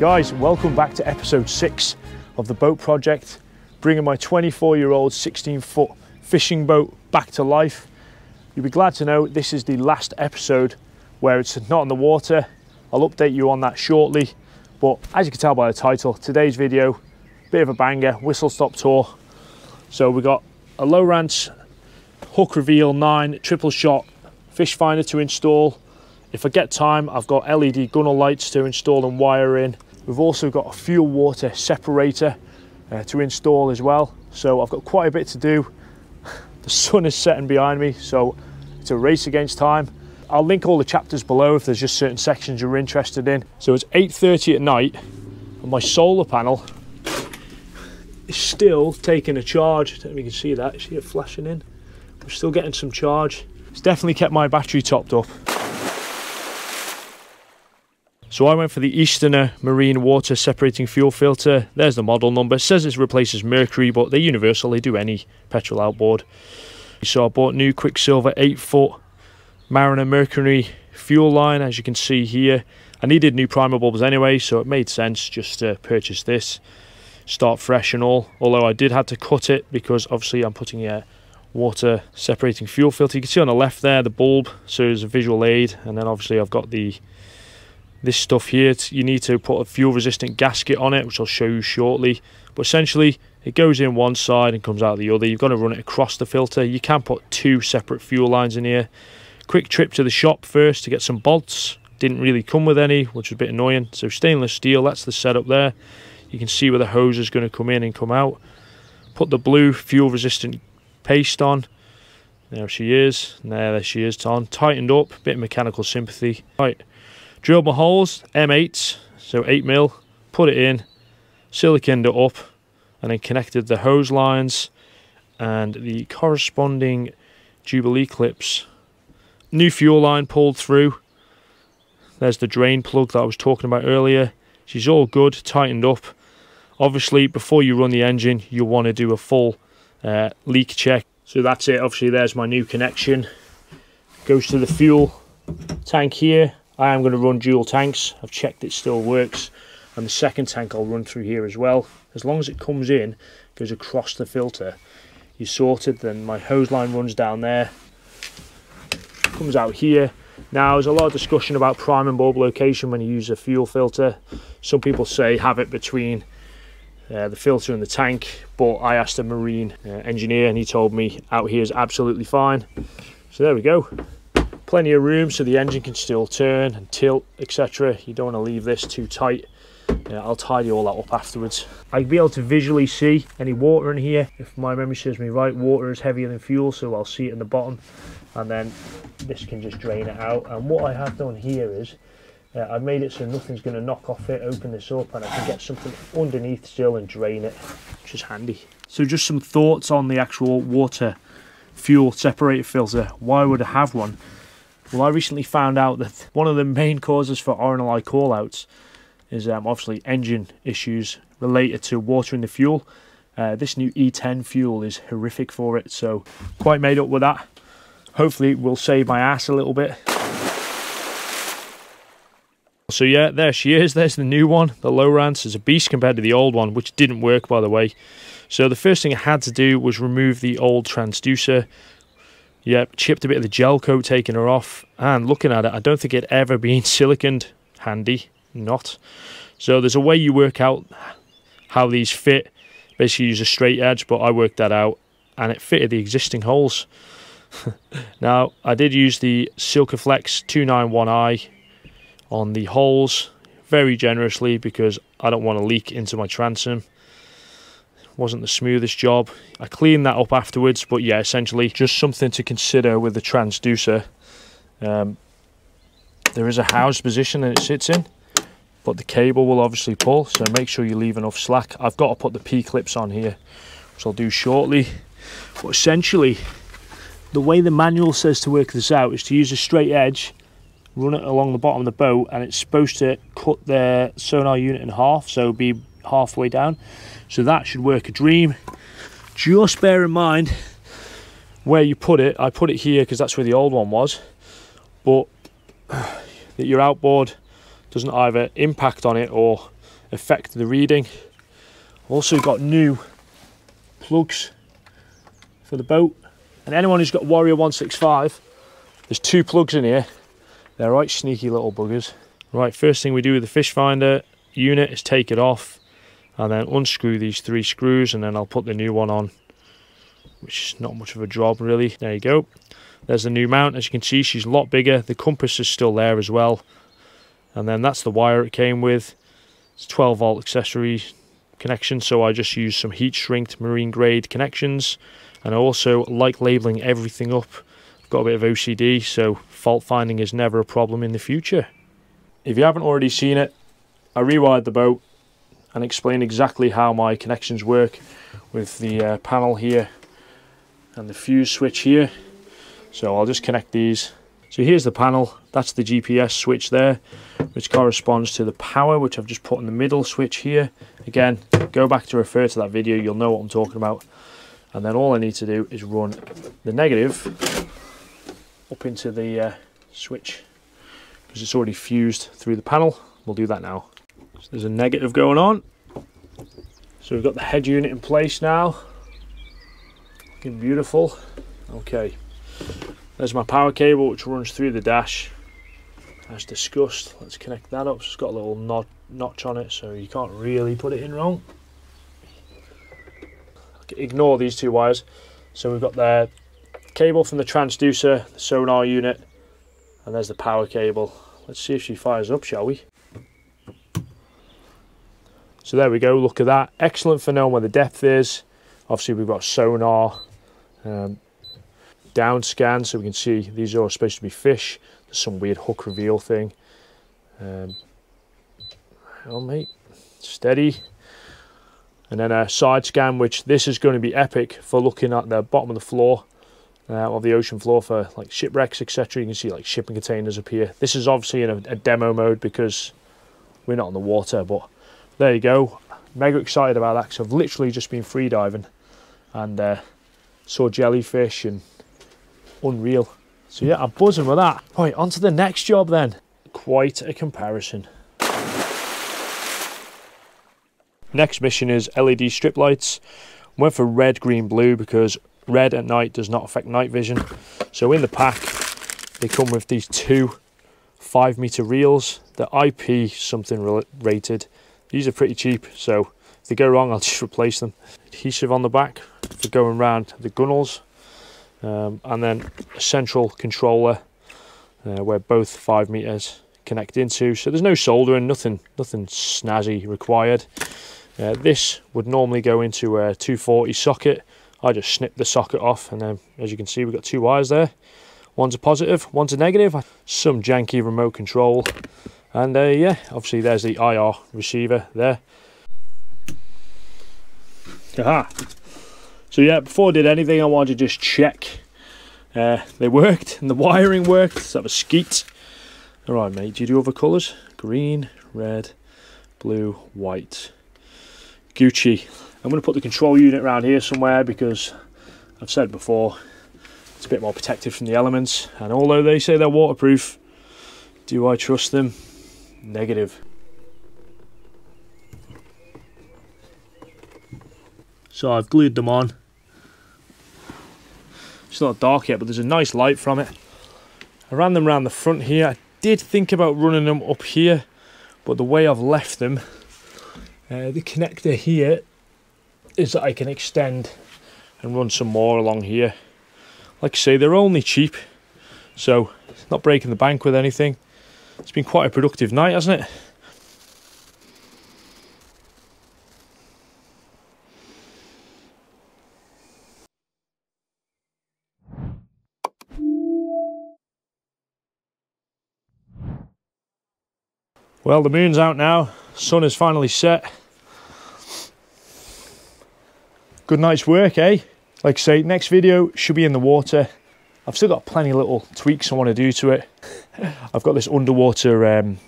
Guys, welcome back to episode six of the boat project, bringing my 24 year old 16 foot fishing boat back to life. You'll be glad to know this is the last episode where it's not on the water. I'll update you on that shortly. But as you can tell by the title, today's video, bit of a banger, whistle stop tour. So we got a Lowrance hook reveal 9 triple shot fish finder to install. If I get time, I've got LED gunnel lights to install and wire in. We've also got a fuel water separator uh, to install as well. So I've got quite a bit to do. The sun is setting behind me, so it's a race against time. I'll link all the chapters below if there's just certain sections you're interested in. So it's 8.30 at night and my solar panel is still taking a charge. I don't know if you can see that, see it flashing in. We're still getting some charge. It's definitely kept my battery topped up. So I went for the Easterner Marine Water Separating Fuel Filter. There's the model number. It says it replaces mercury, but. They do any petrol outboard. So I bought new Quicksilver 8 foot Mariner Mercury fuel line, as you can see here. I needed new primer bulbs anyway, so it made sense just to purchase this. Start fresh and all. Although I did have to cut it because obviously I'm putting a water separating fuel filter. You can see on the left there the bulb, so there's a visual aid, and then obviously I've got the this stuff here you need to put a fuel resistant gasket on it which I'll show you shortly. But essentially it goes in one side and comes out the other. You've got to run it across the filter. You can put two separate fuel lines in here. Quick trip to the shop first to get some bolts. Didn't really come with any which was a bit annoying. So stainless steel that's the setup there. You can see where the hose is going to come in and come out. Put the blue fuel resistant paste on. There she is. There, there she is on tightened up bit of mechanical sympathy. Right Drilled my holes, M8s, so 8 mil, put it in, siliconed it up, and then connected the hose lines and the corresponding Jubilee clips. New fuel line pulled through. There's the drain plug that I was talking about earlier. She's all good, tightened up. Obviously, before you run the engine, you'll want to do a full uh, leak check. So that's it. Obviously, there's my new connection. Goes to the fuel tank here I am going to run dual tanks. I've checked it still works. And the second tank I'll run through here as well. As long as it comes in, goes across the filter, you sorted, then my hose line runs down there, comes out here. Now, there's a lot of discussion about primer bulb location when you use a fuel filter. Some people say have it between uh, the filter and the tank, but I asked a marine uh, engineer and he told me out here is absolutely fine. So there we go plenty of room so the engine can still turn and tilt etc you don't want to leave this too tight yeah, I'll tidy all that up afterwards. I'll be able to visually see any water in here. If my memory serves me right, water is heavier than fuel, so I'll see it in the bottom. And then this can just drain it out. And what I have done here is, uh, I've made it so nothing's going to knock off it, open this up, and I can get something underneath still and drain it, which is handy. So just some thoughts on the actual water fuel separator filter. Why would I have one? Well, I recently found out that one of the main causes for RNLI callouts is um, obviously engine issues related to water in the fuel. Uh, this new E10 fuel is horrific for it, so quite made up with that. Hopefully, it will save my ass a little bit. So yeah, there she is. There's the new one. The Lowrance is a beast compared to the old one, which didn't work, by the way. So the first thing I had to do was remove the old transducer, Yep, chipped a bit of the gel coat, taking her off. And looking at it, I don't think it ever been siliconed. Handy, not. So there's a way you work out how these fit. Basically use a straight edge, but I worked that out and it fitted the existing holes. now, I did use the Sikaflex 291i on the holes very generously because I don't want to leak into my transom wasn't the smoothest job. I cleaned that up afterwards, but yeah, essentially just something to consider with the transducer. Um, there is a housed position that it sits in, but the cable will obviously pull, so make sure you leave enough slack. I've got to put the P-clips on here, which I'll do shortly. But essentially, the way the manual says to work this out is to use a straight edge, run it along the bottom of the boat, and it's supposed to cut the sonar unit in half, so be halfway down. So that should work a dream. Just bear in mind where you put it. I put it here because that's where the old one was. But that your outboard doesn't either impact on it or affect the reading. Also got new plugs for the boat. And anyone who's got Warrior 165, there's two plugs in here. They're right sneaky little buggers. Right, first thing we do with the fish finder unit is take it off and then unscrew these three screws and then I'll put the new one on which is not much of a job really. There you go. There's the new mount. As you can see, she's a lot bigger. The compass is still there as well. And then that's the wire it came with. It's 12 volt accessory connection. So I just use some heat shrinked marine grade connections. And I also like labeling everything up. I've got a bit of OCD, so fault finding is never a problem in the future. If you haven't already seen it, I rewired the boat and explain exactly how my connections work with the uh, panel here and the fuse switch here. So I'll just connect these. So here's the panel. That's the GPS switch there which corresponds to the power which I've just put in the middle switch here. Again go back to refer to that video. You'll know what I'm talking about. And then all I need to do is run the negative up into the uh, switch because it's already fused through the panel. We'll do that now so there's a negative going on so we've got the head unit in place now Looking beautiful. Okay, there's my power cable which runs through the dash. As discussed, let's connect that up. it's got a little notch, notch on it, so you can't really put it in wrong. Ignore these two wires. So we've got the cable from the transducer, the sonar unit, and there's the power cable. Let's see if she fires up, shall we? So there we go, look at that. Excellent for knowing where the depth is. Obviously we've got sonar, um, down scan so we can see these are supposed to be fish. There's some weird hook reveal thing. Um, mate. Steady. And then a side scan which this is going to be epic for looking at the bottom of the floor uh, of the ocean floor for like shipwrecks etc you can see like shipping containers here this is obviously in a, a demo mode because we're not on the water but there you go mega excited about that because I've literally just been free diving and uh, saw jellyfish and unreal. So yeah, I'm buzzing with that. Right, on to the next job then. Quite a comparison. Next mission is LED strip lights. Went for red, green, blue because red at night does not affect night vision. So in the pack, they come with these two five meter reels. The IP something rated. These are pretty cheap, so if they go wrong, I'll just replace them. Adhesive on the back for going around the gunnels um, and then a central controller uh, where both five meters connect into. So there's no soldering nothing nothing snazzy required. Uh, this would normally go into a 240 socket. I just snipped the socket off and then as you can see we've got two wires there. One's a positive one's a negative. Some janky remote control and uh, yeah obviously there's the IR receiver there Aha. So yeah, before I did anything, I wanted to just check uh, they worked and the wiring worked. So that was skeet. All right, mate. Do you do other colours? Green, red, blue, white. Gucci. I'm going to put the control unit around here somewhere because I've said before it's a bit more protected from the elements. And although they say they're waterproof, do I trust them? Negative. So I've glued them on it's not dark yet, but there's a nice light from it. I ran them around the front here. I did think about running them up here, but the way I've left them, uh, the connector here is that I can extend and run some more along here. Like I say, they're only cheap, so not breaking the bank with anything. It's been quite a productive night, hasn't it? Well, the moon's out now. Sun is finally set. Good night's work, eh? Like I say, next video should be in the water. I've still got plenty of little tweaks I want to do to it. I've got this underwater um,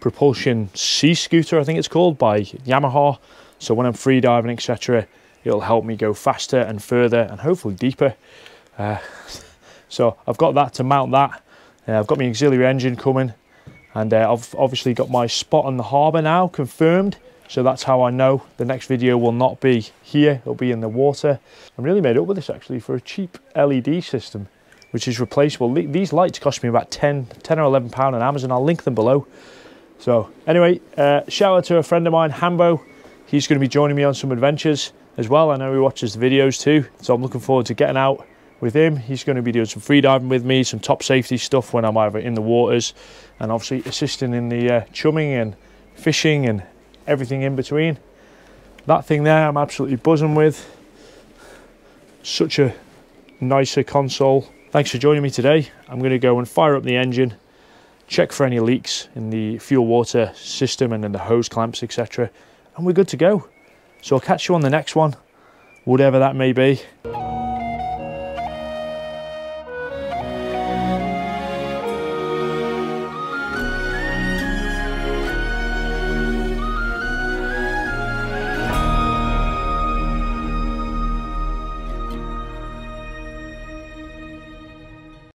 propulsion sea scooter, I think it's called, by Yamaha. So when I'm free diving, etc., it'll help me go faster and further and hopefully deeper. Uh, so I've got that to mount that. Uh, I've got my auxiliary engine coming and uh, I've obviously got my spot on the harbour now confirmed So that's how I know the next video will not be here, it'll be in the water. I'm really made up with this actually for a cheap LED system, which is replaceable. These lights cost me about 10, 10 or 11 pound on Amazon. I'll link them below. So anyway, uh, shout out to a friend of mine, Hambo. He's going to be joining me on some adventures as well. I know he watches the videos too. So I'm looking forward to getting out with him. He's going to be doing some freediving with me, some top safety stuff when I'm either in the waters and obviously assisting in the uh, chumming and fishing and everything in between. That thing there I'm absolutely buzzing with. Such a nicer console. Thanks for joining me today. I'm going to go and fire up the engine, check for any leaks in the fuel water system and in the hose clamps, etc. And we're good to go. So I'll catch you on the next one, whatever that may be.